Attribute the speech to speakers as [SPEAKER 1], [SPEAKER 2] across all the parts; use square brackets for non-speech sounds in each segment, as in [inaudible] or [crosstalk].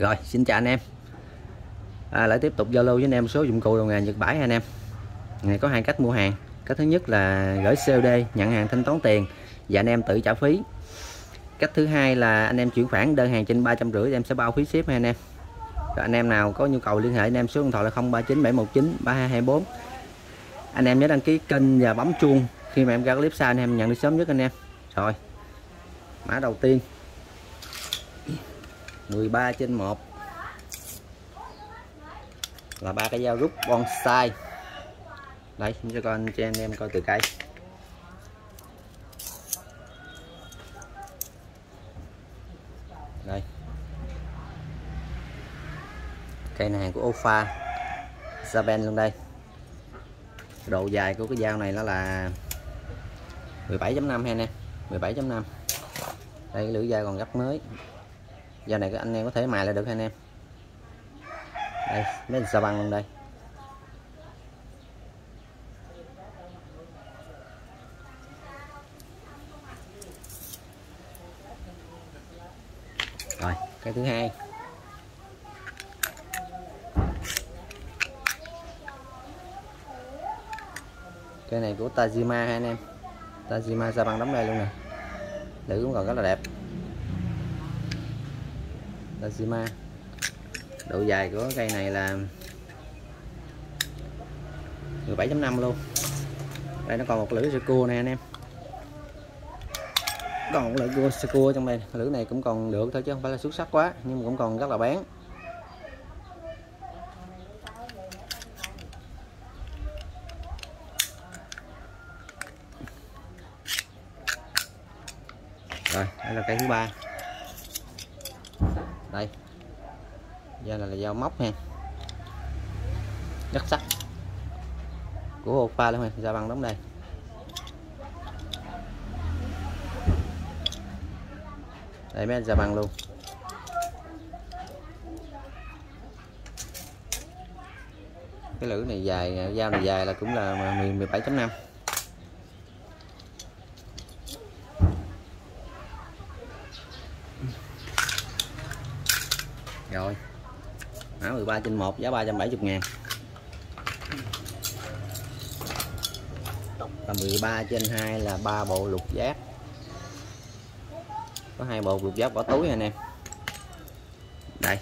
[SPEAKER 1] rồi xin chào anh em. À, lại tiếp tục giao lưu với anh em số dụng cụ đồ nghề Nhật Bãi anh em. Này có hai cách mua hàng. Cách thứ nhất là gửi COD nhận hàng thanh toán tiền và anh em tự trả phí. Cách thứ hai là anh em chuyển khoản đơn hàng trên ba trăm rưỡi em sẽ bao phí ship anh em. Rồi anh em nào có nhu cầu liên hệ anh em số điện thoại là 039719 3224 anh em nhớ đăng ký kênh và bấm chuông khi mà em ra clip sau anh em nhận được sớm nhất anh em. Rồi mã đầu tiên. 13 trên 1 là ba cái dao rút bonsai. Đây cho con cho anh em coi từ cây đây. Cây này hàng của Ofa. Japan luôn đây. Độ dài của cái dao này nó là 17.5 ha nè 17.5 đây cái lưỡi dao còn gấp mới giờ này anh em có thể mài lại được anh em. Đây, mấy sa băng luôn đây? Rồi, cái thứ hai. Cái này của Tajima ha anh em. Tajima sa băng đóng đây luôn nè. Nữ cũng còn rất là đẹp. Tajima độ dài của cây này là 17.5 luôn. Đây nó còn một lưỡi sơ cua nè anh em. Còn một lưỡi cua sơ cua trong đây. Lưỡi này cũng còn được thôi chứ không phải là xuất sắc quá, nhưng mà cũng còn rất là bán rồi đây là cây thứ ba đây dao này là sắt của hộp pha luôn ha dao bằng đóng đây đây, mấy anh dao bằng luôn. Cái lưỡi này dài dao này dài là cũng là 17.5 3 trên 1 giá 370 ngàn. Và 13 trên 2 là 3 bộ lục giác có hai bộ lục giác bỏ túi anh em đây.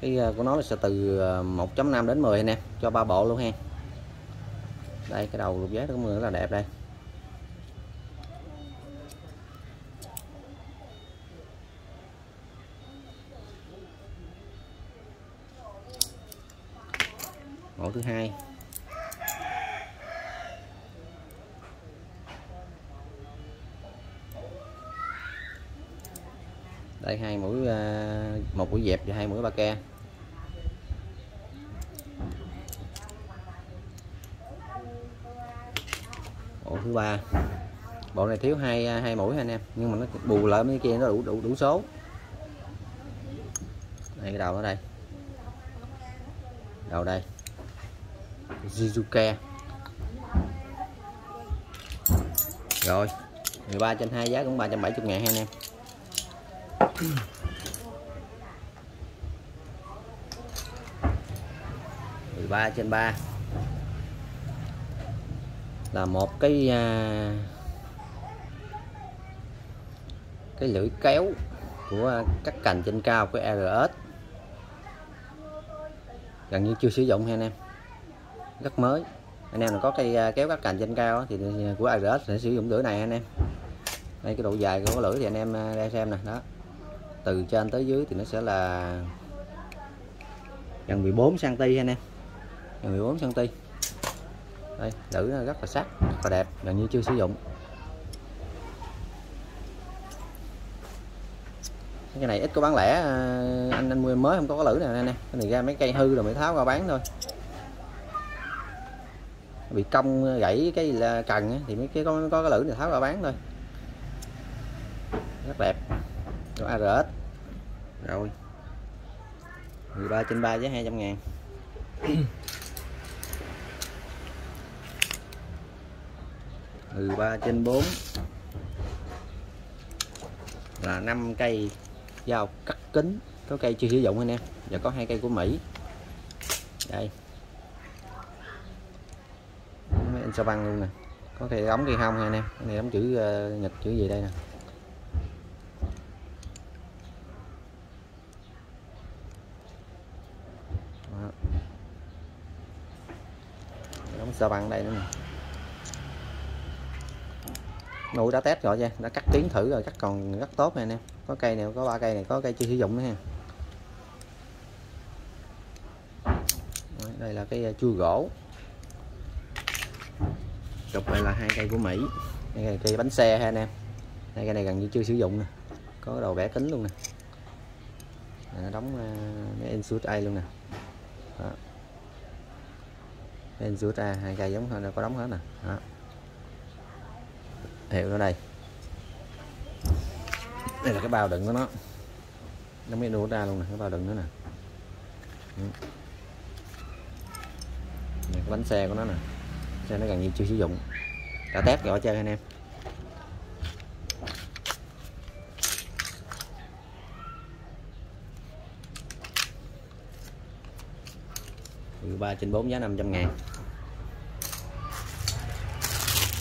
[SPEAKER 1] Cái ờ, của nó là sẽ từ ờ, 1.5 đến 10 anh em cho ba bộ luôn ha. Đây, cái đầu lục giác nó cũng rất là đẹp đây. Mẫu thứ hai. Đây, hai mũi à, một mũi dẹp và hai mũi ba ke. Bộ thứ ba. Bộ này thiếu hai à, hai mũi anh em, nhưng mà nó bù lại mấy kia nó đủ đủ đủ số. Đây, cái đầu ở đây. Đầu đây. Jizuke rồi 13 trên 2 giá cũng 370 ngàn ha anh em. ba trên ba. Là một cái à, cái lưỡi kéo của các cành trên cao của RS gần như chưa sử dụng ha anh em rất mới. Anh em có cây à, kéo các cành trên cao thì à, của ARS sẽ sử dụng lưỡi này anh em. Đây cái độ dài của lưỡi thì anh em à, xem nè đó. Từ trên tới dưới thì nó sẽ là gần 14 cm anh em. Gần 14 cm đây lưỡi nó rất là sắc rất là đẹp gần như chưa sử dụng. Cái này ít có bán lẻ à, anh anh mua mới không có lưỡi này anh em. Cái này ra mấy cây hư rồi mới tháo ra bán thôi bị cong gãy cái là cần thì mấy cái có, có cái lưỡi này tháo ra bán thôi. Rất đẹp. Đồ ARS rồi. 13 trên 3 giá 200 ngàn. [coughs] từ 3 trên 4 là 5 cây dao cắt kính. Có cây chưa sử dụng anh em? Và có hai cây của Mỹ. Đây in sao băng luôn nè. Có cây ống cây không anh em này ống chữ uh, nhật chữ gì đây nè? Ống sao băng đây nữa nè. Nuôi đã test rồi nha. Đã cắt tiếng thử rồi cắt còn rất tốt nha anh em. Có cây này có ba cây này có cây chưa sử dụng nữa ha. Đây là cái ờ, chui gỗ cục này là hai cây của Mỹ. Đây là cây bánh xe ha anh em. Hai cây này gần như chưa sử dụng nè. Có đầu bẻ kính luôn nè. À, đóng ờ, uh, cái insert A luôn nè. Đó. insert A hai cây giống hơn có đóng hết nè. Đó. hiệu nó đây. Đây là cái bao đựng của nó. Nó mới đổ ra luôn nè cái bao đựng nữa nè. Cái bánh xe của nó nè cho nó gần như chưa sử dụng. Đã test rồi chơi anh em. Ba trên 4 giá 500 ngàn.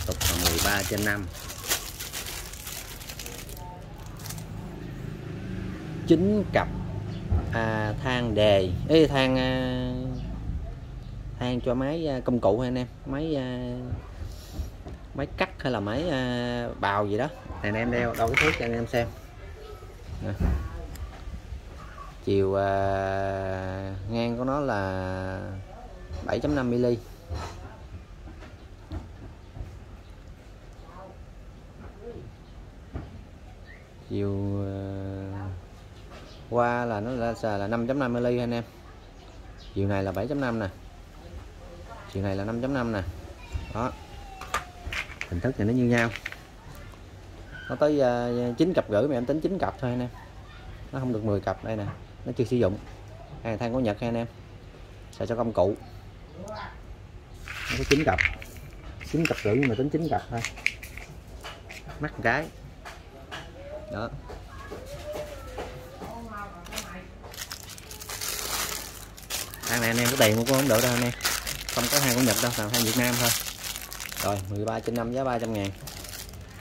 [SPEAKER 1] Tục là 13 trên 5 chín cặp à, than đề. Ê, than à, than cho máy à, công cụ anh em? Máy à, máy cắt hay là máy à, bào gì đó? Này anh em đeo đâu cái thước cho anh em xem. Nè. chiều à, ngang của nó là 7.5 mm chiều à, qua là nó là là 5.5 mm anh em? Chiều này là 7.5 nè chiều này là 5.5 nè. Đó. Hình thức này nó như nhau. Nó tới uh, 9 cặp gửi mà em tính 9 cặp thôi anh em. Nó không được 10 cặp đây nè. Nó chưa sử dụng. Hai than của Nhật anh em? Xài cho công cụ. Nó có 9 cặp. 9 cặp rưỡi nhưng mà tính 9 cặp thôi. Mắc một cái. Đó. Hàng này anh em có tiền cũng không được đâu anh em không có hàng của Nhật đâu nào hàng Việt Nam thôi. Rồi 13 trên 5 giá 300 ngàn.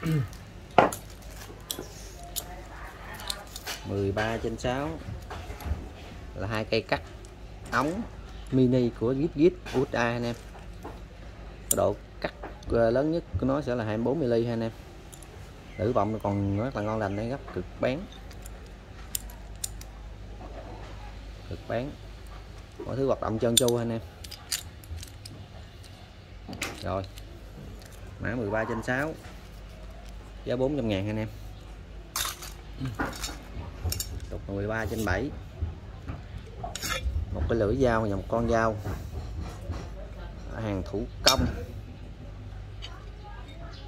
[SPEAKER 1] [clears throat] 13 trên 6 là hai cây cắt ống mini của Git Git USA anh em. Độ cắt ờ, lớn nhất của nó sẽ là 24 mm anh em. Tử vọng còn rất là ngon lành đấy gấp cực bén cực bén mọi thứ hoạt động trơn tru anh em rồi. Mã 13 trên 6 giá 400 ngàn anh em. Tục 13 trên 7 một cái lưỡi dao và một con dao. Hàng thủ công.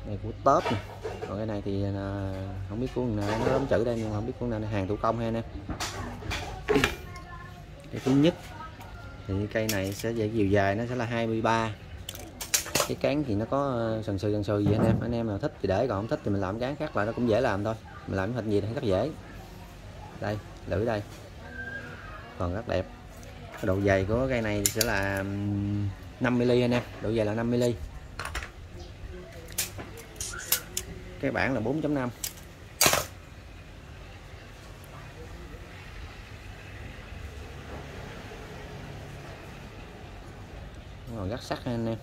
[SPEAKER 1] Này của tớp này. còn cái này thì à, không biết cuốn nào. Nó đóng chữ đây nhưng không biết cuốn nào. Hàng thủ công hay anh em. Cái thứ nhất. Thì cây này sẽ dễ chiều dài, nó sẽ là 23 cái cán thì nó có ờ, sần sừ sần sừ gì anh em? Anh em nào thích thì để, còn không thích thì mình làm cán khác lại nó cũng dễ làm thôi. Mình làm hình gì thì rất dễ. Đây, lưỡi đây. Còn rất đẹp. Độ dày của cây này sẽ là 5 mm anh em. Độ dày là 5 mm cái bản là 4.5 còn rất sắc anh em.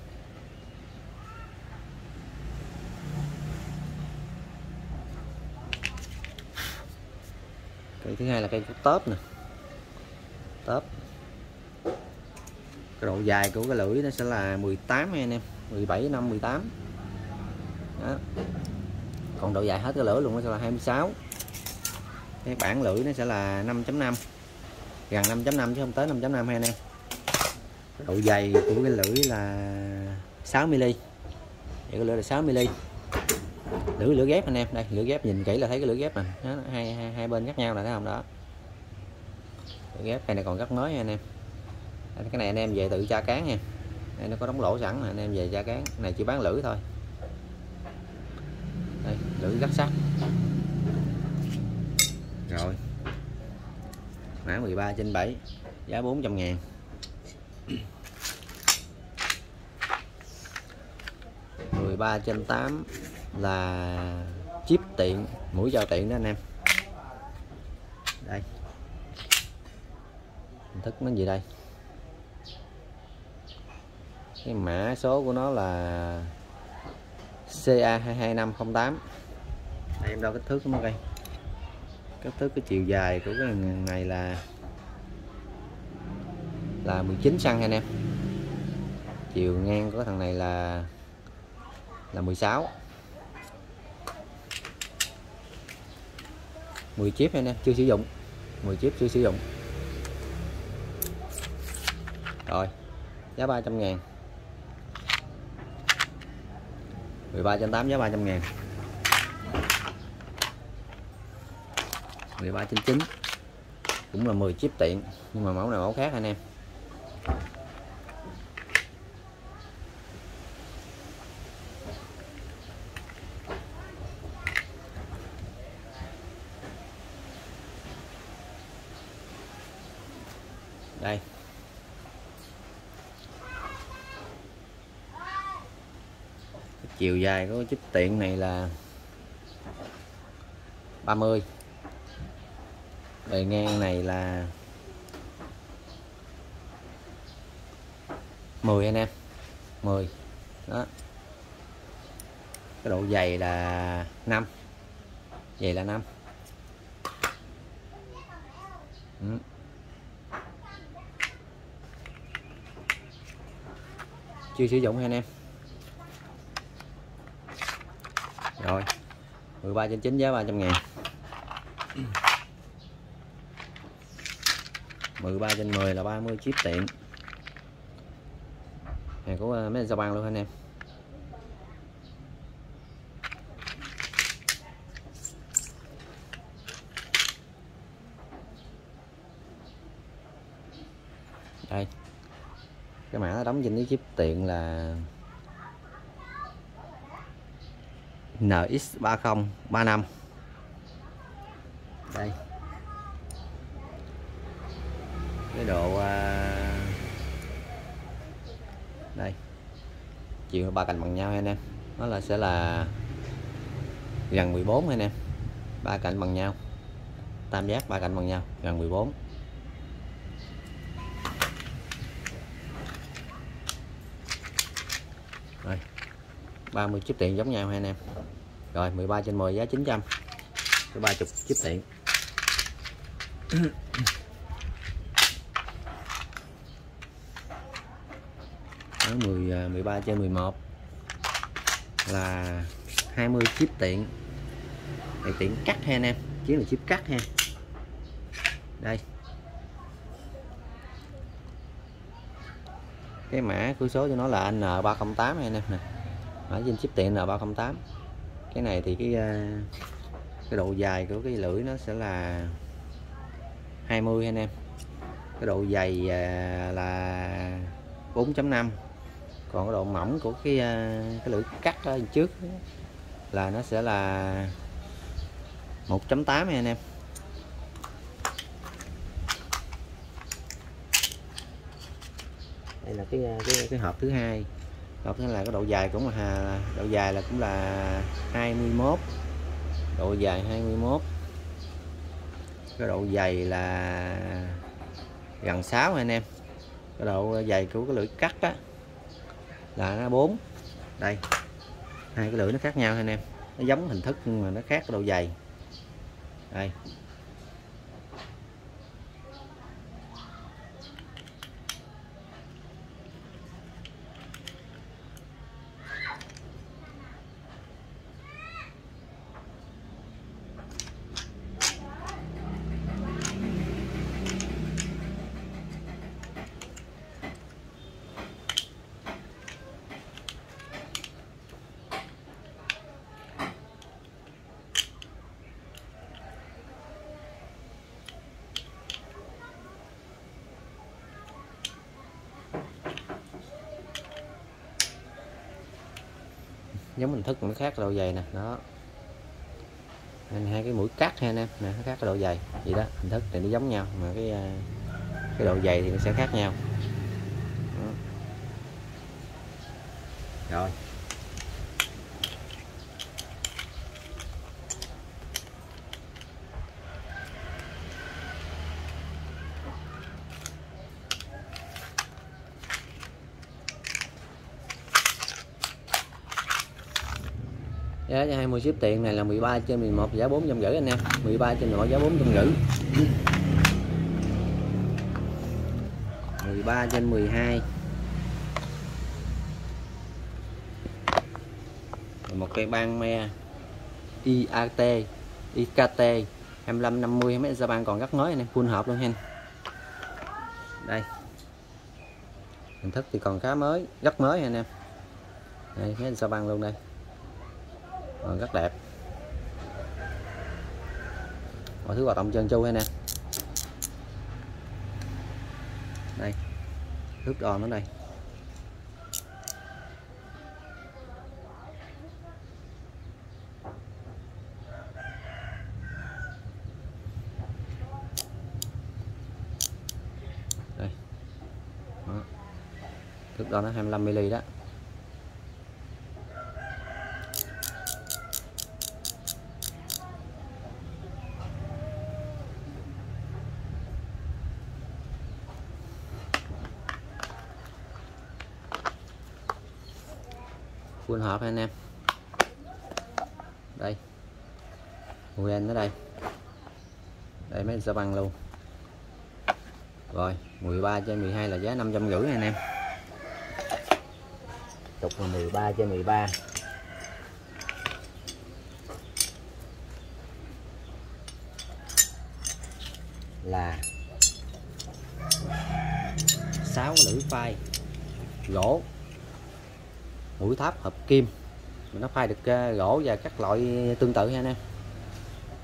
[SPEAKER 1] Cây thứ hai là cây của tớp nè. Tớp cái độ dài của cái lưỡi nó sẽ là 18 anh em. 17 năm 18 đó. còn độ dài hết cái lưỡi luôn nó sẽ là 26 cái bản lưỡi nó sẽ là 5.5 gần 5.5 chứ không tới 5.5 anh em. Độ dày của cái lưỡi là 6 mm vậy cái lưỡi là 6 mm thử lửa ghép anh em. Đây lửa ghép nhìn kỹ là thấy cái lửa ghép nè. Hai, hai hai bên khác nhau là thấy không đó? Lửa ghép này còn rất mới anh em. Cái này anh em về tự tra cán nha. Đây nó có đóng lỗ sẵn anh em về tra cán. Này chỉ bán lưỡi thôi. Đây lưỡi rất sắc rồi. Mã 13 trên 7 giá 400 ngàn. mười ba trên tám là chip tiện, mũi dao tiện đó anh em. Đây. Hình thức nó gì đây? Cái mã số của nó là CA22508 đây, em đo kích thước của nó đây kích thước cái chiều dài của cái này là là 19 cm anh em. Chiều ngang của thằng này là là 16 10 chip anh em chưa sử dụng. 10 chip chưa sử dụng. Rồi, giá 300 ngàn. 13 trên 8 giá 300 ngàn. 13 trên 9 cũng là 10 chip tiện, nhưng mà mẫu này mẫu khác anh em đây chiều dài của chích tiện này là 30 bề ngang này là 10 anh em 10 đó. Cái độ dày là 5 vậy là 5 ừ. chưa sử dụng anh em. Rồi. 13 trên 9 giá 300 ngàn. 13 trên 10 là 30 chip tiện hàng của uh, mấy anh sao băng luôn anh em? Đây. Cái mã đóng trên cái chip tiện là NX3035 đây. Cái độ à, đây. Chiều ba cạnh bằng nhau anh em. Nó là sẽ là gần 14 anh em. Ba cạnh bằng nhau. Tam giác ba cạnh bằng nhau gần 14 rồi 30 chiếc tiền giống nhau hai anh em rồi 13 trên 10 giá 900 cái 30 chip tiện. Đó, 10 13 trên 11 là 20 chip tiện. Này tiện cắt ha anh em chứ là chip cắt ha đây. Cái mã của số cho nó là N308 anh em nè. Mã trên chip tiện N308 cái này thì cái ờ, cái độ dài của cái lưỡi nó sẽ là 20 anh em. Cái độ dày ờ, là 4.5 còn cái độ mỏng của cái ờ, cái lưỡi cắt ở trước là nó sẽ là 1.8 anh em. Đây là cái cái cái hộp thứ hai hộp thế là cái độ dài cũng là, độ dài là cũng là 21 độ dài 21 cái độ dày là gần 6 anh em. Cái độ dày của cái lưỡi cắt á, là nó 4 đây, hai cái lưỡi nó khác nhau anh em. Nó giống hình thức nhưng mà nó khác cái độ dày. Đây. Thức nó khác độ dày nè, đó. Nên hai cái mũi cắt ha anh em, nè, nó khác cái độ dày, vậy đó, hình thức thì nó giống nhau, mà cái à, cái độ dày thì nó sẽ khác nhau. Đó. rồi. Giá cho 20 ship tiền này là 13 trên 11 giá 450 anh em. 13 trên 11 giá 450 13 trên 12 một cây băng me IAT IKT 2550 mấy ra băng còn rất mới anh em? Full hộp luôn hen. Đây. Hình thức thì còn khá mới rất mới anh em. Đây, mấy sao băng luôn đây. Ờ, rất đẹp. Mọi thứ hoạt động trơn tru hay nè. Đây, thước đo nó đây. Đây. Đó. thước đo nó 25 mm đó. Full hộp anh em. Đây. Nguyên ở đây. Đây, mấy sẽ băng luôn. Rồi 13 trên 12 là giá 550 anh em. Trục là 13 trên 13 là 6 lưỡi phai. Gỗ mũi tháp hợp kim. Nó phai được ờ, gỗ và các loại tương tự ha anh em.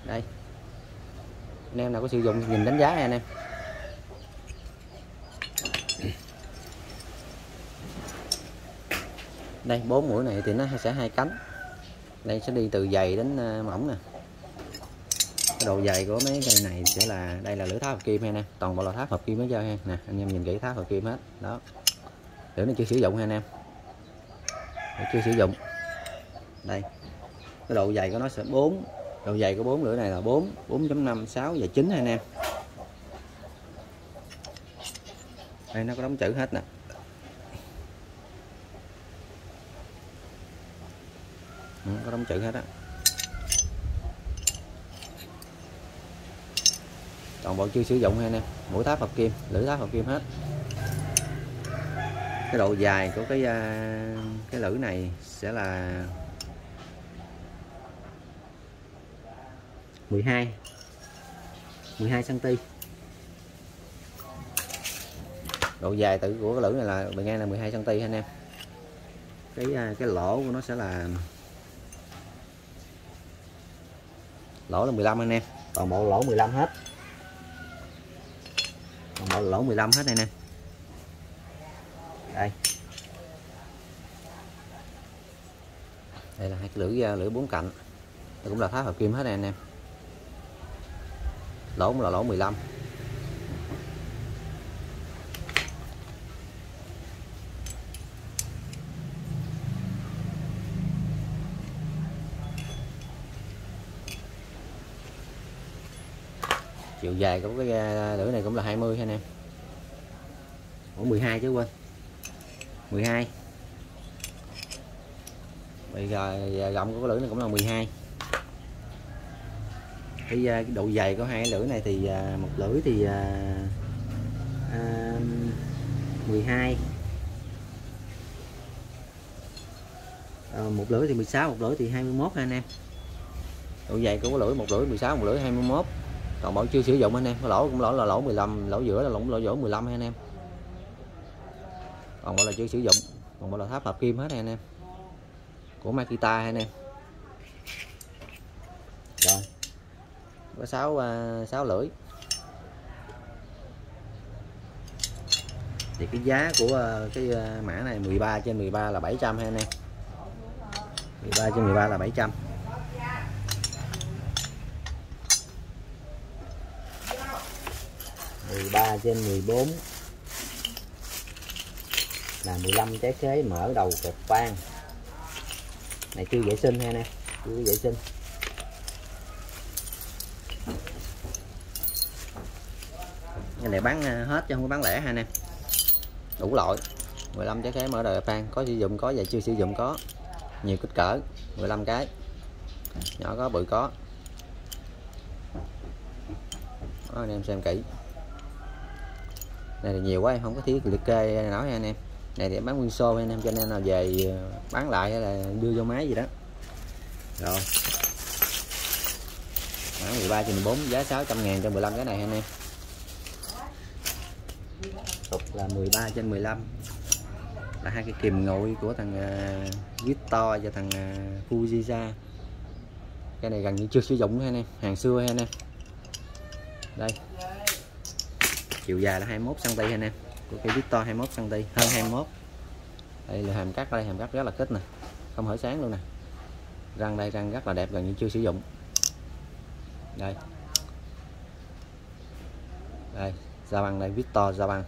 [SPEAKER 1] Đây. Anh em nào có sử dụng nhìn đánh giá nha anh em. Đây, bốn mũi này thì nó sẽ hai cánh. Đây, sẽ đi từ dày đến ờ, mỏng nè. Cái độ dày của mấy cây này sẽ là, đây là lưỡi tháp hợp kim ha nè toàn bộ là tháp hợp kim mới chơi ha. Nè, anh em nhìn kỹ tháp hợp kim hết. Đó. Lưỡi này chưa sử dụng ha anh em chưa sử dụng. Đây. Cái độ dày của nó sẽ 4 độ dày của bốn lưỡi này là 4 4.5 6 và 9 anh em đây nó có đóng chữ hết nè. Ừ, có đóng chữ hết á. Toàn bộ chưa sử dụng ha anh em mũi tháp hợp kim lưỡi tháp hợp kim hết cái độ dài của cái à, cái lưỡi này sẽ là 12 12 cm độ dài tự của cái lưỡi này là bề ngang là 12 cm anh em? Cái à, cái lỗ của nó sẽ là lỗ là 15 anh em? Toàn bộ lỗ 15 hết. Toàn bộ lỗ 15 hết anh em đây đây là hai cái lưỡi à, lưỡi bốn cạnh. Đây cũng là tháp hợp kim hết này anh em. Lỗ cũng là lỗ 15 chiều dài của cái à, lưỡi này cũng là 20 anh em. Ủa 12 chứ quên. 12 bây giờ rộng của cái lưỡi này cũng là 12 cái, à, cái độ dày của hai lưỡi này thì à, một lưỡi thì à, à 12 à, một lưỡi thì 16 một lưỡi thì 21 anh em. Độ dày của cái lưỡi một lưỡi 16 một lưỡi 21 còn bảo chưa sử dụng anh em cái lỗ cũng lỗ là lỗ 15 lỗ giữa là lỗ lỗ giữa 15 anh em. Còn bảo là chưa sử dụng còn bảo là tháp hợp kim hết này anh em của Makita anh em? Rồi có sáu à, sáu lưỡi. Thì cái giá của à, cái à, mã này 13 trên 13 là 700 ha anh em? 13 trên 13 là 700 13 trên 14 là 15 trái khế mở đầu cột vang này chưa vệ sinh ha nè. Chưa vệ sinh. Cái này bán à, hết chứ không có bán lẻ ha nè. Đủ loại. 15 trái khế mở đời phan. Pan có sử dụng có và chưa sử dụng có. Nhiều kích cỡ. 15 cái. Nhỏ có bự có. Đó, anh em xem kỹ. Này là nhiều quá không có thiết liệt kê nói anh em này để bán nguyên xô anh em cho nên là về ờ, bán lại hay là đưa vô máy gì đó. Rồi. Bán 13 trên 14 giá 600 ngàn cho 15 cái này anh em. Tục là 13 trên 15 là hai cái kìm nguội của thằng uh, Victor và thằng uh, Fujisa. Cái này gần như chưa sử dụng anh em hàng xưa anh em. Đây. Chiều dài là 21 cm anh em của cây Victor 21 cm hơn 21 đây là hàm cắt đây, hàm cắt rất là kích nè. Không hở sáng luôn nè. Răng đây, răng rất là đẹp gần như chưa sử dụng. Đây. Đây da băng đây, Victor da băng.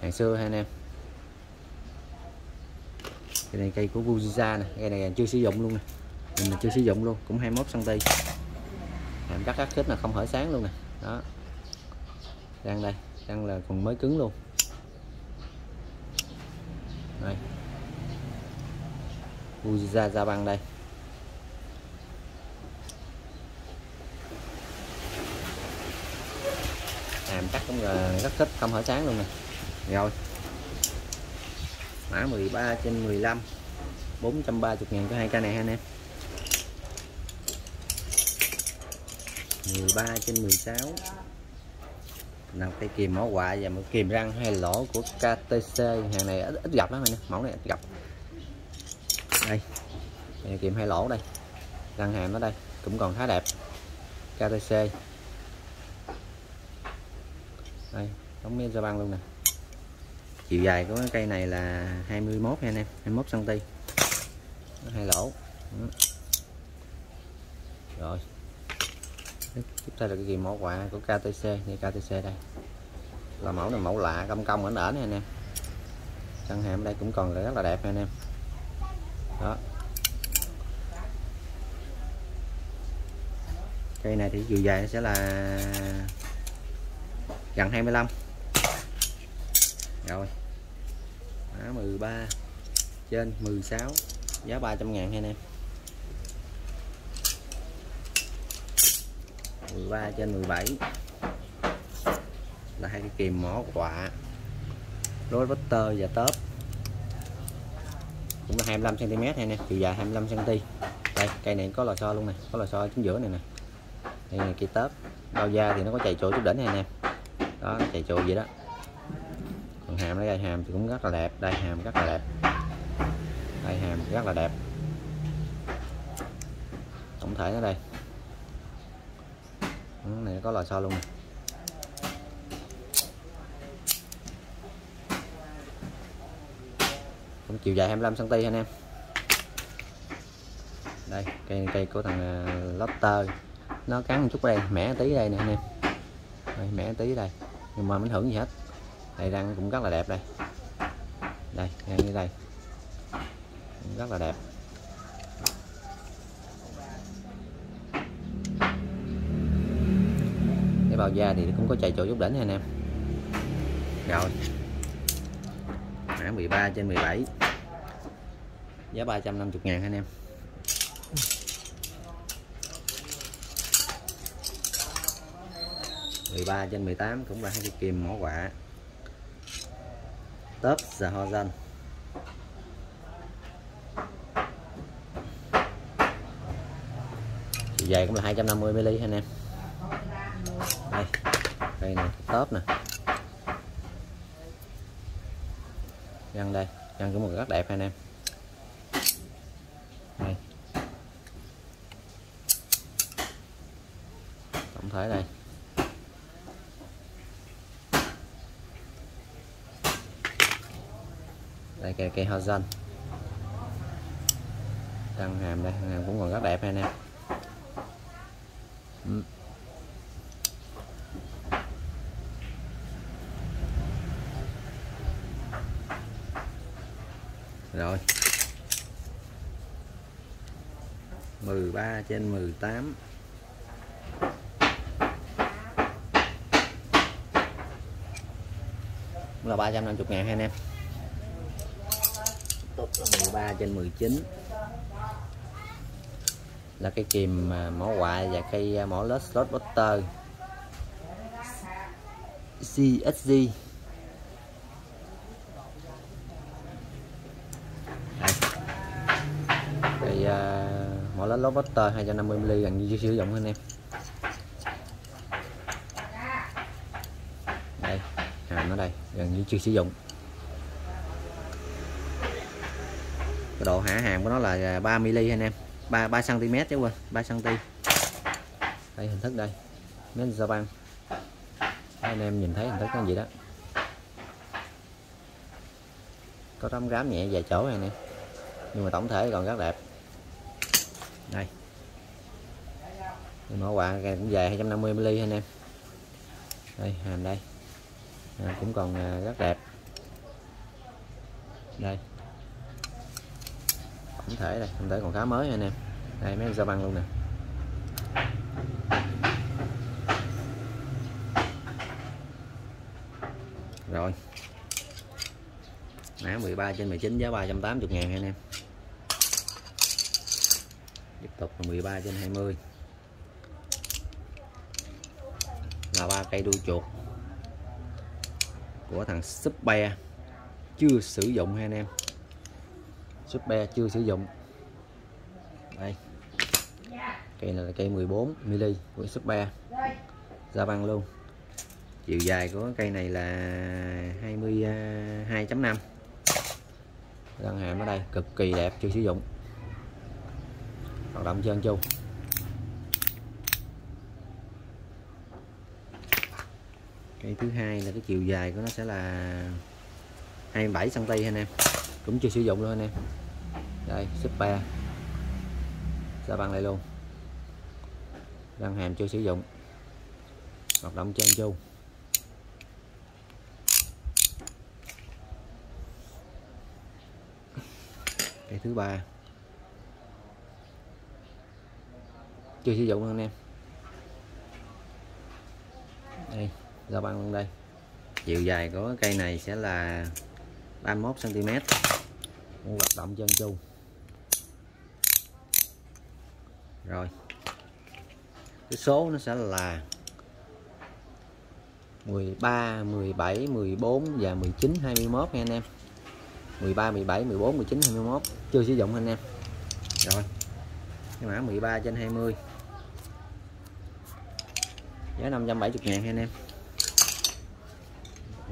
[SPEAKER 1] Hàng xưa hai anh em. Cái này cây của Fujiza nè cây này chưa sử dụng luôn nè. Mình chưa sử dụng luôn, cũng 21 cm hàm cắt rất kích là không hở sáng luôn nè. Đó. Răng đây xăng là còn mới cứng luôn. Đây. Fujiza ra băng đây. Hàm chắc cũng là rất thích không hở sáng luôn nè. Rồi. Mã 13 trên 15 430 ngàn cho hai cây này ha anh em. 13 trên 16 nào cây kìm mỏ quạ và một kìm răng hai lỗ của KTC hàng này ít, ít gặp lắm anh mẫu này ít gặp. Đây đây kìm hai lỗ đây răng hàm ở đây cũng còn khá đẹp. KTC đây đóng miếng ra băng luôn nè. Chiều dài của cây này là 21 anh em 21 cm hai lỗ. Ừ. Rồi tiếp theo là cái kìm mẫu quạ của KTC như KTC đây. Là mẫu này, mẫu lạ công công ở đỡ này anh em. Căn hàm đây cũng còn rất là đẹp anh em. Đó. Cây này thì chiều dài sẽ là gần 25 rồi. Mã 13 trên 16 giá 300 ngàn anh em. 13 trên 17 là hai cái kìm mỏ quạ. Đối butter và tớp. Cũng là 25 cm này nè, chiều dài 25 cm đây, cây này có lò xo luôn nè, có lò xo chính giữa này nè. Đây này cây tớp. Bao da thì nó có chạy chỗ chút đỉnh này nè. Đó, nó chạy chỗ vậy đó. Còn hàm nó đây hàm thì cũng rất là đẹp. Đây, hàm rất là đẹp. Đây, hàm rất là đẹp. Tổng thể ở đây này có lò xo luôn này. cũng chiều dài 25 cm anh em. Đây cây cây của thằng à, uh, Lotter nó cắn một chút đây mẻ tí đây nè anh em. Đây, mẻ tí đây. Nhưng mà ảnh hưởng gì hết. Đây răng cũng rất là đẹp đây. Đây răng như đây. Cũng rất là đẹp. Cái bao da thì cũng có chạy chỗ chút đỉnh nha anh em. Rồi. Mã 13 trên 17 giá 350 ngàn anh em. mười ba trên 18 cũng là hai cái kìm mỏ quả. Tớp giờ ho danh chiều dài cũng là 250 mm anh em đây này tớp nè. Răng đây răng cũng một rất đẹp anh em. Đây. Tổng thể đây. Đây cây cây hoa dân răng hàm đây, hàm cũng còn rất đẹp anh em. Rồi 13 trên 18 là 350 ngàn hai anh em. Tốt là 13 trên 19 là cái kìm mỏ quạ và cây à, mỏ lết slot butter. CSG Đây. cây uh, mỏ 250ml gần như sử dụng anh em. Đây hàm nó đây gần như chưa sử dụng. Cái độ hả hàng của nó là 3 mm anh em 3 3 cm chứ quên 3 cm đây hình thức đây mét ra băng anh em nhìn thấy hình thức cái gì đó. Có tấm rám nhẹ vài chỗ này nè nhưng mà tổng thể còn rất đẹp đây. Mỏ quạ cũng dài 250 mm anh em. Đây hàm đây. À, cũng còn à, rất đẹp. Đây. Tổng thể đây tổng thể còn khá mới anh em. Đây mấy em ra băng luôn nè. Rồi. Mã 13 trên 19 giá 380 ngàn anh em tiếp tục là 13 trên 20 là ba cây đuôi chuột của thằng Super. Chưa sử dụng hai anh em. Super chưa sử dụng. Đây. Cây này là cây 14 mm của Super. Ra băng luôn. Chiều dài của cây này là 22.5 răng à, hàm ở đây cực kỳ đẹp, chưa sử dụng hoạt động trơn chu cây thứ hai là cái chiều dài của nó sẽ là 27 cm anh em. Cũng chưa sử dụng luôn anh em. Đây super ra băng lại luôn? Răng hàm chưa sử dụng. Hoạt động trơn chu cây thứ ba. Chưa sử dụng anh em. Đây ra băng luôn đây. Chiều dài của cây này sẽ là 31 cm hoạt động chân chu. Rồi. Cái số nó sẽ là 13 17 14 và 19 21 nha anh em. 13 17 14 19 21 chưa sử dụng anh em. Rồi. Cái mã 13 trên 20 giá 570 ngàn anh em.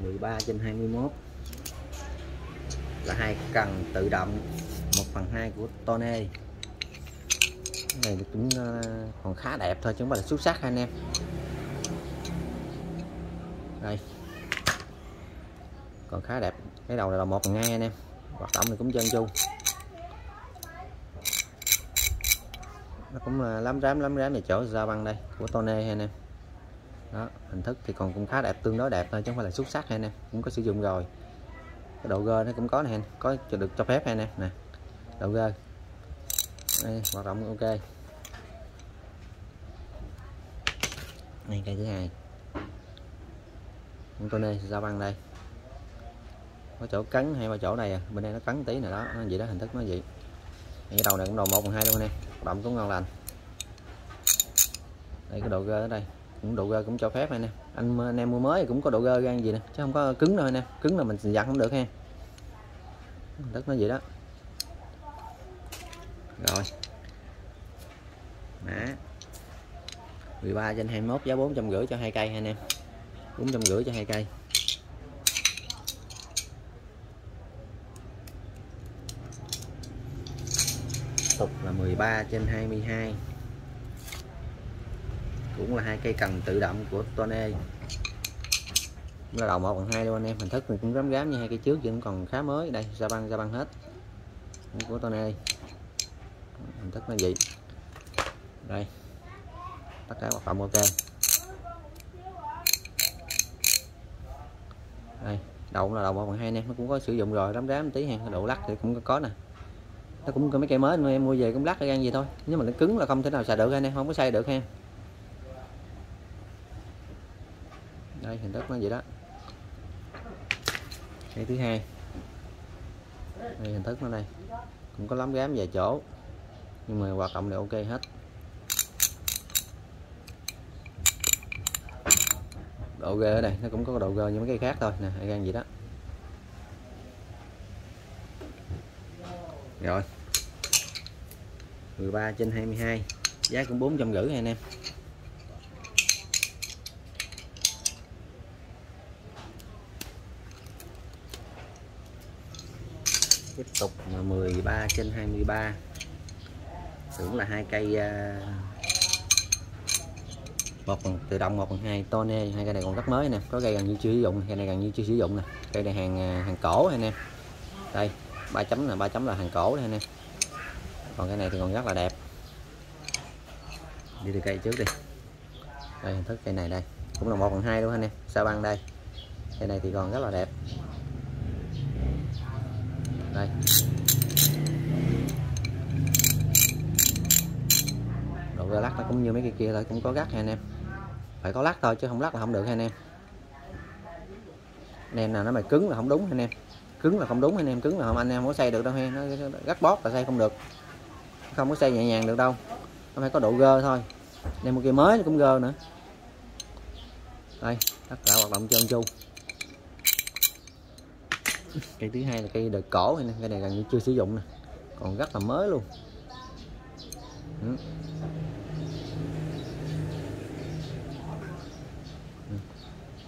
[SPEAKER 1] 13 trên 21 là hai cần tự động 1 phần 2 của Tone. Cái này cũng ờ, còn khá đẹp thôi chứ không phải là xuất sắc anh em. Đây. Còn khá đẹp, cái đầu này là một ngay anh em. Hoạt động này cũng chân chu nó cũng ờ, là lắm rám lắm rám này chỗ ra băng đây, của Tone anh em đó hình thức thì còn cũng khá đẹp tương đối đẹp thôi chứ không phải là xuất sắc anh em cũng có sử dụng rồi. Cái độ gơ nó cũng có nè có cho được cho phép anh em nè độ gơ. Đây, hoạt động ok. Này cây thứ hai. Con tôi đây ra băng đây? Có chỗ cắn hay ba chỗ này à. bên đây nó cắn tí này đó nó vậy đó hình thức nó vậy. Cái đầu này cũng đầu một phần hai luôn anh em động cũng ngon lành. Đây cái độ gơ ở đây cũng độ gơ cũng cho phép anh em anh, anh em mua mới cũng có độ gơ gan gì nè chứ không có cứng đâu anh em cứng là mình giặt không được ha. Đất nó vậy đó. Rồi. Mã. 13 trên 21 giá 450 cho hai cây anh em. 450 cho hai cây. Tục là 13 trên 22 cũng là hai cây cần tự động của Tone là đầu một bằng hai luôn anh em. Hình thức mình cũng rám rám như hai cây trước vẫn còn khá mới. Đây ra băng ra băng hết. Của Tone hình thức nó gì đây. Tất cả hoạt động ok. Đây đầu là đầu một bằng hai nè nó cũng có sử dụng rồi rám rám tí ha. Độ lắc thì cũng có, có nè. Nó cũng có mấy cây mới em mua về cũng lắc gan gì thôi. Nếu mà nó cứng là không thể nào xài được anh em không có xài được ha. Đây, hình thức nó vậy đó. Cái thứ hai. Đây, hình thức nó đây. Cũng có lắm gám vài chỗ, nhưng mà hoạt động đều ok hết. Độ ghê ở đây, nó cũng có độ ghê như mấy cây khác thôi, nè gan gì đó. Rồi. 13 trên 22 giá cũng 450 anh em. Tục 13 trên 23 xưởng là hai cây à, một phần tự động một phần hai tone, hai cây này còn rất mới nè. Có cây gần như chưa sử dụng, cây này gần như chưa sử dụng nè. Cây này hàng à, hàng cổ anh em đây, ba chấm là ba chấm là hàng cổ đây anh em còn cái này thì còn rất là đẹp. Đi từ cây trước đi. Đây, hình thức cây này đây. Cũng là một phần hai luôn anh em. Sao băng đây? Cây này thì còn rất là đẹp đây. Độ ra lắc nó cũng như mấy cái kia thôi, cũng có gắt nha anh em. Phải có lắc thôi, chứ không lắc là không được anh em. Anh em nào nó mày cứng là không đúng anh em. Cứng là không đúng anh em, cứng là không, anh em không có xây được đâu he nó gắt bóp là xây không được. Không có xây nhẹ nhàng được đâu. Nó phải có độ gơ thôi. Đây một kia mới cũng gơ nữa. Đây, tất cả hoạt động trơn tru cây thứ hai là cây đời cổ này cây này gần như chưa sử dụng nè. Còn rất là mới luôn. Ừ. ừ.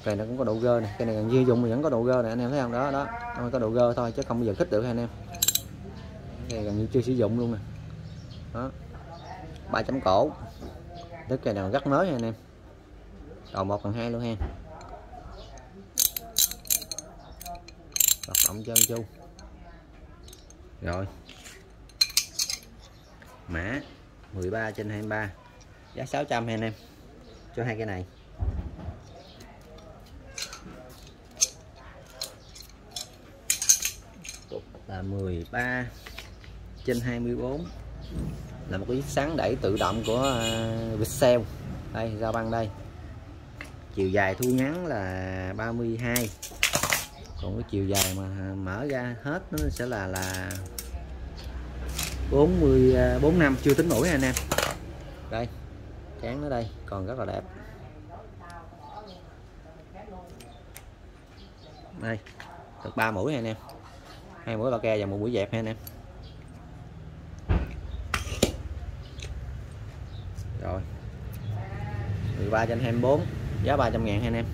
[SPEAKER 1] cây nó cũng có độ gơ này cây này gần như dùng vẫn có độ gơ này anh em thấy không? Đó đó. Không có độ gơ thôi, chứ không bao giờ thích được anh em. Cây gần như chưa sử dụng luôn nè. Đó. Ba chấm cổ. Tức cây nào rất mới nha anh em. Đầu một phần hai luôn ha. Hoạt động chu. Rồi. Mã 13 trên 23 giá 600 anh em? Cho hai cái này. Là 13 trên 24 là một cái sáng đẩy tự động của uh, đây ra băng đây. Chiều dài thu ngắn là 32 còn cái chiều dài mà mở ra hết nó sẽ là là 40 4 à, năm. Chưa tính mũi anh em. Đây chán nó đây, còn rất là đẹp. Đây, được ba mũi anh em. Hai mũi ba ke và một mũi dẹp anh em. Rồi 13 trên 24 giá 300 ngàn anh em.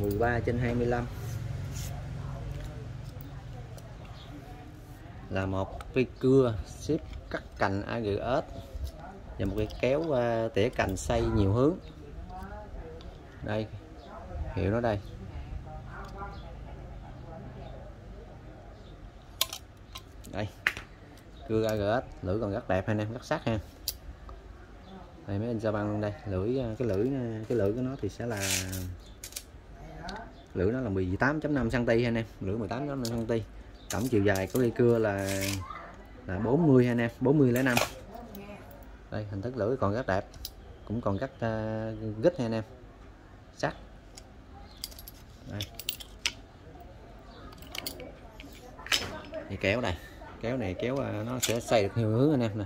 [SPEAKER 1] 13 trên 25 là một cây cưa xếp cắt cành AGS và một cái kéo uh, tỉa cành xây nhiều hướng. Đây hiệu nó đây. Đây cưa AGS lưỡi còn rất đẹp anh em rất sắc ha. Đây mấy anh sao băng đây. Lưỡi à, cái lưỡi à, cái lưỡi của nó thì sẽ là lưỡi nó là 18.5 cm anh em? Lưỡi 18.5 cm tổng chiều dài của dây cưa là là 40 anh em? 40 lấy 5 đây hình thức lưỡi còn rất đẹp. Cũng còn rất ờ, uh, gích anh em? Sắc. Đây. thì kéo đây. Kéo này kéo uh, nó sẽ xây được nhiều hướng anh em nè.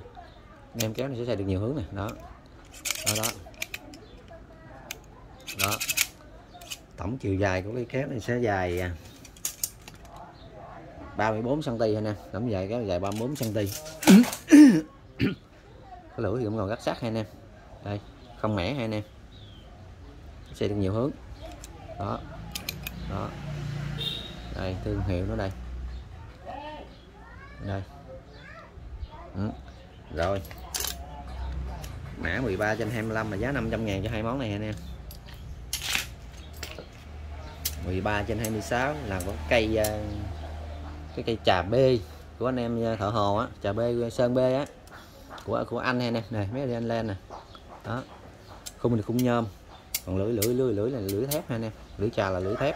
[SPEAKER 1] Anh em kéo này sẽ xây được nhiều hướng này đó. Đó đó. Đó tổng chiều dài của cái kéo này sẽ dài 34 cm anh em tổng dài kéo dài 34 cm [coughs] cái lưỡi thì cũng còn rất sắc hai anh em đây, không mẻ hai anh em xe được nhiều hướng. Đó. Đó. Đây, thương hiệu nó đây. Đây. Ừ. rồi. Mã 13 trên 25 là giá 500 ngàn cho hai món này anh em 13 trên 26 là có cây ờ, cái cây trà bê của anh em ờ, thợ hồ á, trà bê sơn bê á, của của anh này này mấy anh lên nè. Đó, khung thì khung nhôm, còn lưỡi lưỡi lưỡi lưỡi là lưỡi thép ha anh em, lưỡi trà là lưỡi thép.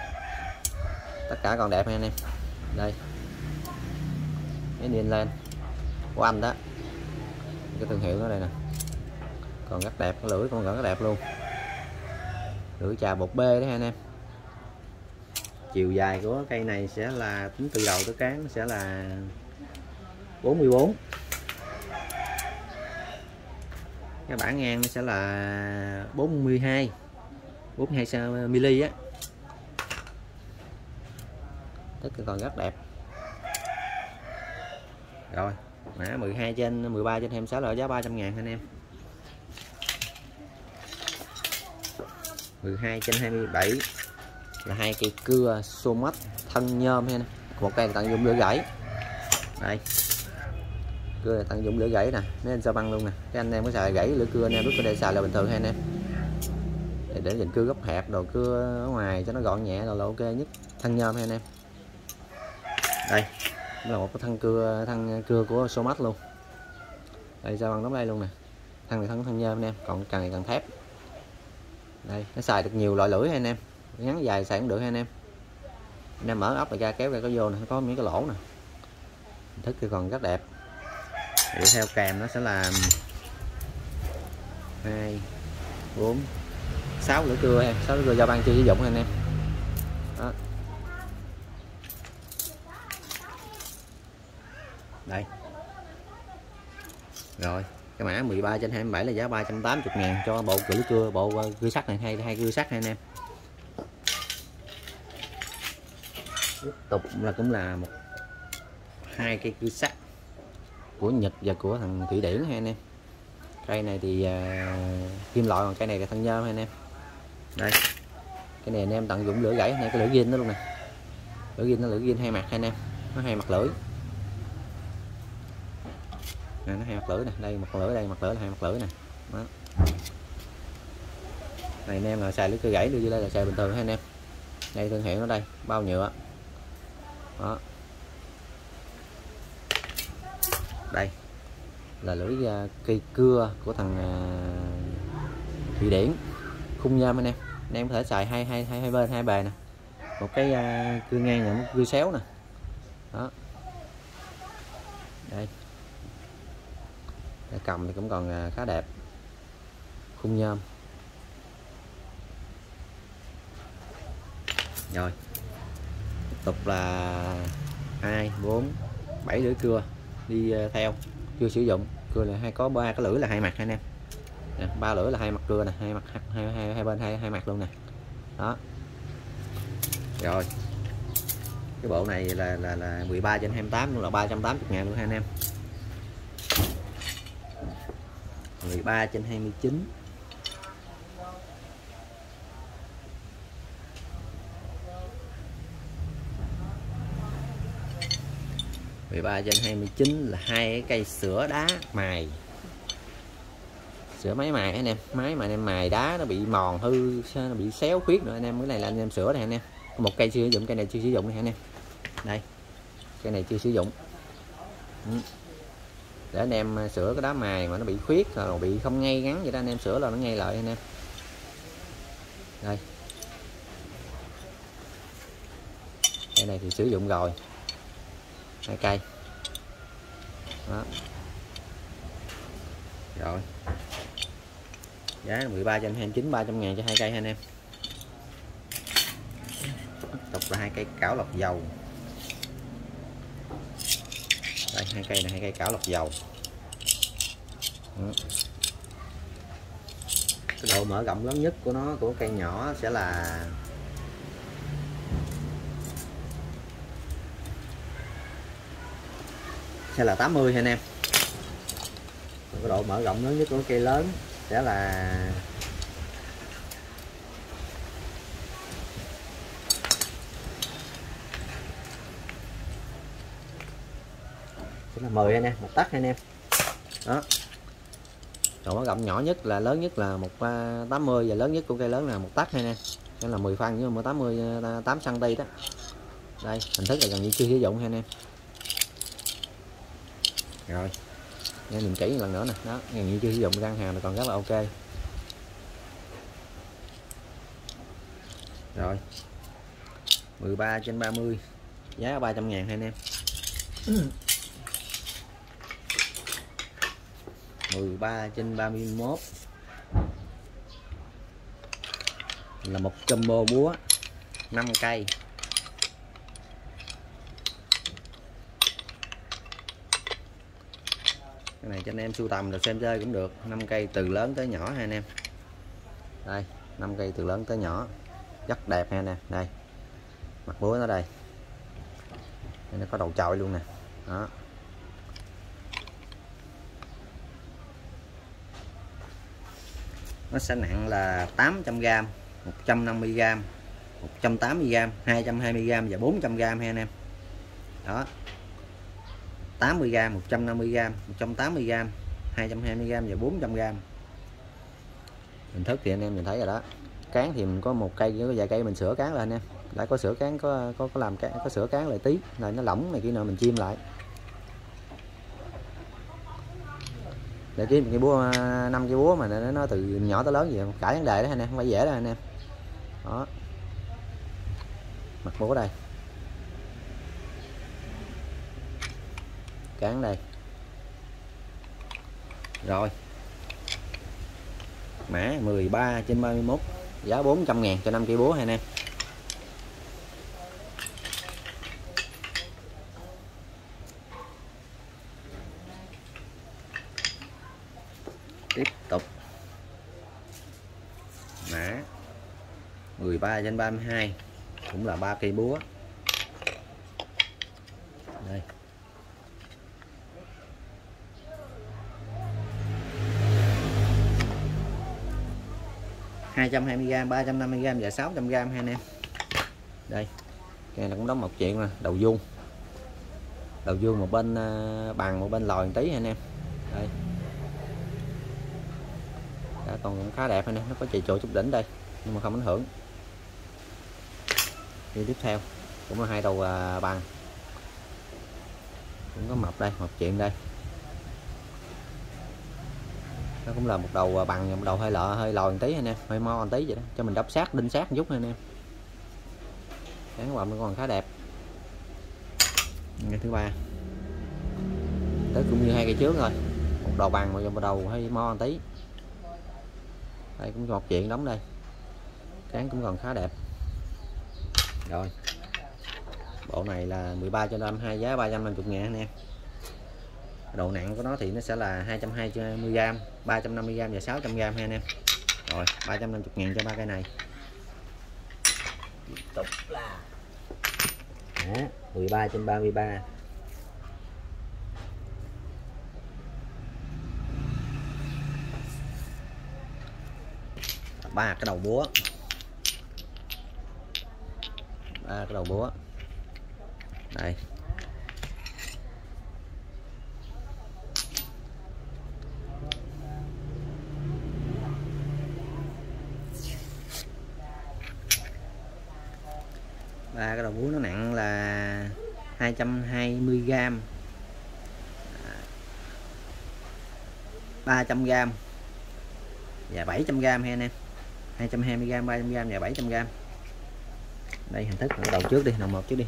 [SPEAKER 1] Tất cả còn đẹp ha anh em. Đây, mấy điên lên, của anh đó. Cái thương hiệu nó đây nè. Còn rất đẹp, cái lưỡi còn rất đẹp luôn. Lưỡi trà bột bê đấy anh em chiều dài của cây này sẽ là tính từ đầu tới cán sẽ là 44 cái bản ngang nó sẽ là 42 42 mm á. Tất cả còn rất đẹp. Rồi, mã 12 trên 13 trên 26 là giá 300 ngàn anh em. 12 trên 27 là hai cây cưa mắt thân nhôm ha một cây tận dụng lửa gãy. Đây. Cưa là tận dụng lửa gãy nè. Mấy anh sao băng luôn nè. Cái anh em có xài gãy lửa cưa anh em rút có đây xài là bình thường hay anh em để, để dành cưa góc hẹp đồ cưa ở ngoài cho nó gọn nhẹ là, là ok nhất. Thân nhôm hay anh em đây là một cái thân cưa thân cưa của số mắt luôn. Đây sao băng đóng đây luôn nè. Thân này thân thân nhôm anh em còn cần này cần thép. Đây nó xài được nhiều loại lưỡi hay anh em ngắn dài xài cũng được anh em. Anh em mở ốc này ra kéo ra có vô nè, có miếng cái lỗ nè. Thức thì còn rất đẹp. Thì theo kèm nó sẽ là hai, bốn, sáu lưỡi cưa em. Sáu lưỡi cưa do ban chưa sử dụng anh em. Đó. Đây. Rồi, cái mã 13 trên 27 là giá 380 ngàn cho bộ cửa cưa, bộ ờ, cưa sắt này hay hai cưa sắt này anh em. Tiếp tục là cũng là một hai cây cưa sắt của Nhật và của thằng Thụy Điển ha anh em. Cây này thì uh, kim loại còn cây này là thân nhôm ha anh em. Đây. Cái này anh em tận dụng lưỡi gãy này cái lưỡi gin đó luôn nè. Lưỡi gin nó lưỡi gin hai mặt hai anh em. Nó hai mặt lưỡi. Nè nó hai mặt lưỡi nè. Đây một lưỡi đây mặt lưỡi là hai mặt lưỡi nè. Đó. Này anh em là xài lưỡi cơ gãy đưa vô đây là xài bình thường ha anh em. Đây thương hiệu nó đây. Bao nhựa đó. Đây là lưỡi uh, cây cưa của thằng uh, thụy điển. Khung nhôm anh em. Anh em có thể xài hai hai hai hai bên hai bề nè. Một cái uh, cưa ngang và một cưa xéo nè. Đó. Đây. Để cầm thì cũng còn uh, khá đẹp. Khung nhôm. Rồi tục là hai bốn bảy lưỡi cưa đi ờ, theo. Chưa sử dụng cưa là hai có ba cái lưỡi là hai mặt anh em? Ba lưỡi là hai mặt cưa nè hai mặt hai, hai, hai bên hai hai mặt luôn nè. Đó. Rồi. Cái bộ này là là là 13 trên 28 luôn là 380 ngàn luôn anh em? 13 trên 29 13 trên 29 là hai cái cây sữa đá mài. Sữa máy mài anh em, máy mà anh em mài đá nó bị mòn hư nó bị xéo khuyết nữa. Anh em, cái này là anh em sửa này anh em. Một cây chưa sử dụng, cây này chưa sử dụng này anh em. Đây, cây này chưa sử dụng. Ừ. Để anh em sửa cái đá mài mà nó bị khuyết, rồi bị không ngay ngắn vậy đó, anh em sửa là nó ngay lại anh em. Đây. Cây này thì sử dụng rồi hai cây. Đó. Rồi. Giá 13 trăm 29 300 ngàn cho hai cây anh em. Tiếp tục là hai cây cảo lọc dầu. Đây, hai cây này, hai cây cảo lọc dầu. Cái độ mở rộng lớn nhất của nó, của cây nhỏ sẽ là hay là 80 anh em. Cái độ mở rộng lớn nhất của cây lớn sẽ là sẽ là 10 anh em, một tắc anh em. Đó. Độ mở rộng nhỏ nhất là, lớn nhất là 180 à, và lớn nhất của cây lớn là một tắc anh em. Đó là 10 phân với 80 8 cm đó. Đây, hình thức là gần như chưa sử dụng anh em rồi. Nghe nhìn kỹ một lần nữa nè. Đó gần như chưa sử dụng răng hàng là còn rất là ok. Rồi. 13 trên 30 giá 300 ngàn anh em. [clears throat] 13 trên 31 là một combo búa 5 cây cái này cho anh em sưu tầm được xem chơi cũng được. 5 cây từ lớn tới nhỏ ha anh em. Đây 5 cây từ lớn tới nhỏ. Rất đẹp ha nè đây, mặt búa nó đây. Đây nó có đầu chọi luôn nè. Đó. Nó sẽ nặng là 800g 150g 180g 220g và 400g ha anh em. Đó. 80g 150g 180g 220g và 400g hình thức thì anh em nhìn thấy rồi đó. Cán thì mình có một cây có vài cây mình sửa cán lên em. Đã có sửa cán có có, có làm cán có sửa cán lại tí là nó lỏng này kia nữa mình chim lại. Để kiếm cái búa năm cái búa mà nó, nó từ nhỏ tới lớn gì cả vấn đề đó anh em không phải dễ đâu anh em. Đó. Mặt búa đây. Cán đây. Rồi. Mã 13 trên 31 giá 400 ngàn cho 5 cây búa hai anh em. Tiếp tục. Mã 13 trên 32 cũng là ba cây búa. 220g 350g và 600g hai anh em. Đây, cái này cũng đóng một chuyện mà, đầu vuông. Đầu vuông một bên à, bằng, một bên lòi một tí anh em. Đây. Đã còn cũng khá đẹp anh em, nó có chì chỗ chút đỉnh đây, nhưng mà không ảnh hưởng. Đi tiếp theo, cũng là hai đầu à, bằng. Cũng có mập đây mập chuyện đây nó cũng là một đầu à, bằng, một đầu hơi lợ, hơi lòi một tí anh em, hơi mo một tí vậy đó. Cho mình đắp sát, đinh sát một chút anh em. Cán quầm nó còn khá đẹp. Ngày thứ ba. Tới cũng như hai cây trước rồi. Một đầu bằng một đầu hơi mo một tí. Đây cũng một chuyện đóng đây. Cán cũng còn khá đẹp. Rồi. Bộ này là 13 cho 52 giá 350 ngàn anh em độ nặng của nó thì nó sẽ là 220g 350g và 600g ha anh em. Rồi 350 ngàn cho ba cây này. Tiếp tục là Đó, 13 trên 33 ba cái đầu búa. Ba cái đầu búa. Đây ba cái đầu búa nó nặng là 220 g 300 g và 700 g ha anh em. 220 g 300 g và 700 g đây, hình thức đầu trước đi, đầu một trước đi.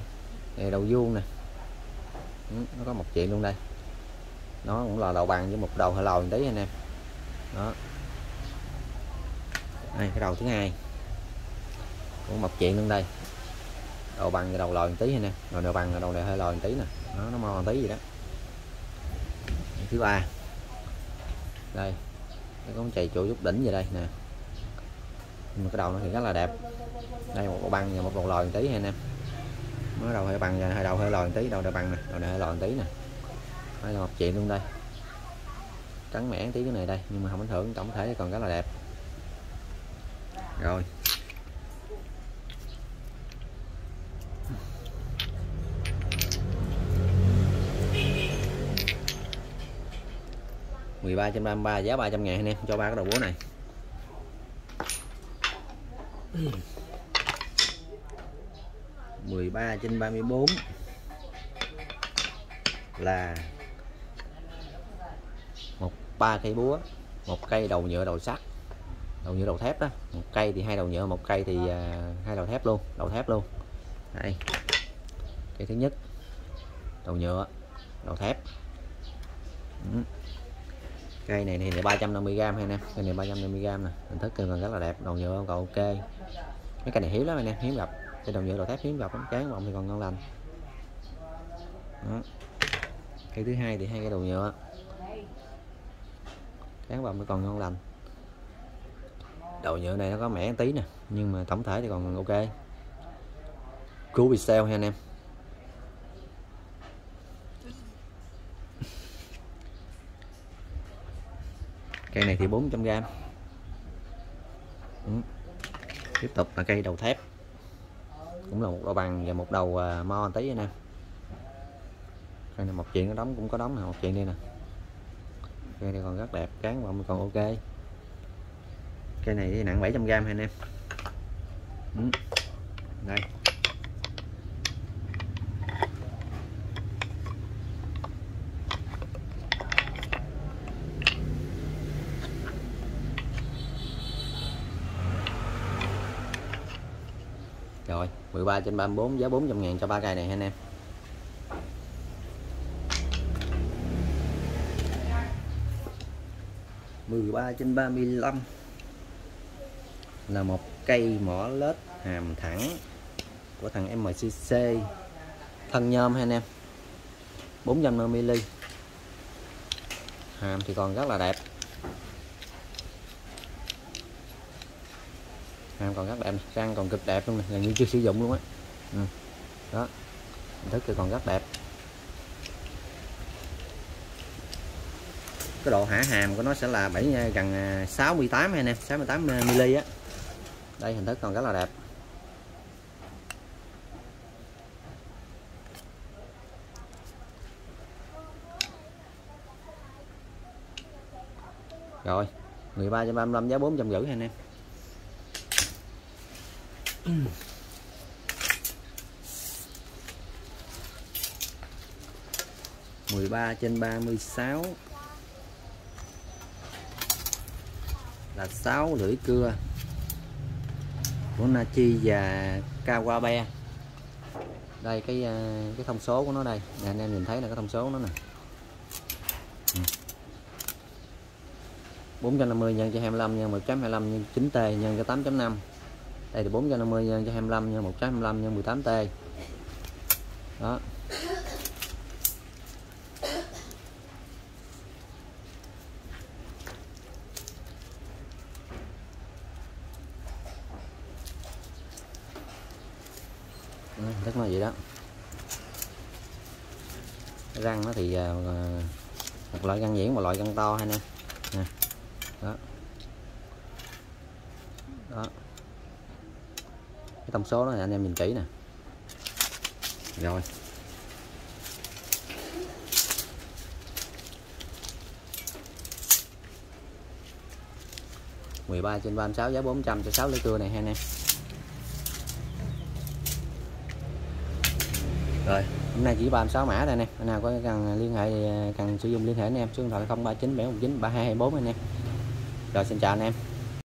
[SPEAKER 1] Đây, đầu vuông nè. Ừ, nó có một chuyện luôn đây. Nó cũng là đầu bằng với một đầu hơi lòi tí anh em. Đó. Đây, cái đầu thứ hai. Cũng một chuyện luôn đây đầu bằng đầu lòi một tí nè? Rồi đầu bằng đầu này hơi lòi một tí nè. Nó nó mòn một tí gì đó. Thứ ba. Đây. Nó có chạy chỗ chút đỉnh về đây, nè. Nhưng mà cái đầu nó thì rất là đẹp. Đây, một đầu bằng và một đầu lòi một tí anh em nó đầu hơi bằng và hai đầu hơi lòi một tí. Đầu đầu bằng nè, đầu này hơi lòi một tí nè. Đây là một chuyện luôn đây. Trắng mẻ tí cái này đây, nhưng mà không ảnh hưởng, tổng thể còn rất là đẹp. Rồi. 1333 giá 300 ngàn anh em, cho ba cái đầu búa này. mười ba trên ba mươi bốn là một ba cây búa, một cây đầu nhựa đầu sắt, đầu nhựa đầu thép đó. Một cây thì hai đầu nhựa, một cây thì à, hai đầu thép luôn, đầu thép luôn. Đây, cây thứ nhất, đầu nhựa, đầu thép. Ừ cây này thì 350g hay nè. Cây này 350g nè. Hình thức còn rất là đẹp, đầu nhựa còn ok. Mấy cây này hiếm lắm anh em, hiếm gặp. Cây đầu nhựa đầu thép hiếm gặp lắm, cán vòng thì còn ngon lành. Đó. cây thứ hai thì hai cây đầu nhựa. Cán vòng thì còn ngon lành. Đầu nhựa này nó có mẻ tí nè, nhưng mà tổng thể thì còn ok. Cứu bị sale ha anh em? Cây này thì 400g ừ. tiếp tục là cây đầu thép. Cũng là một đầu bằng và một đầu uh, mo tí anh em cây này một chuyện nó đóng cũng có đóng nè một chuyện đây nè. Cây này còn rất đẹp cán vòng còn ok. Cây này thì nặng 700g anh em? Ừ. đây Rồi 13 trên 34 giá 400 ngàn cho ba cây này anh em. Mười ba trên ba mươi lăm là một cây mỏ lết hàm thẳng của thằng MCC thân nhôm ha anh em. 450mm hàm thì còn rất là đẹp răng còn rất đẹp răng còn cực đẹp luôn này là như chưa sử dụng luôn á. Ừ. đó, hình thức thì còn rất đẹp. Cái độ hả hàm của nó sẽ là 7 à, gần à, 68 anh em 68 mm à, á. Đây, hình thức còn rất là đẹp. Rồi 13 35 giá 450 anh em. Ừ. 13 trên 36 là 6 lưỡi cưa của Nachi và Kawabe. Đây, cái à, cái thông số của nó đây. Nè, anh em nhìn thấy là cái thông số của nó nè. Ừ. 450 nhân cho 25 nhân 1.25 nhân 9T nhân cho 8.5 đây thì 450 nhân cho 25 nhân 125 nhân 18T đó. Rất là vậy đó. Răng nó thì uh, một loại răng nhuyễn một loại răng to hay nè nè đó đó cái thông số đó này anh em nhìn kỹ nè. Rồi. mười ba trên ba mươi sáu, giá 400 cho sáu lưỡi cưa này ha anh em. Rồi, hôm nay chỉ 36 mã đây nè. Anh nào có cần liên hệ, cần sử dụng liên hệ anh em, số điện thoại 039 719 3224 anh em. Rồi, xin chào anh em.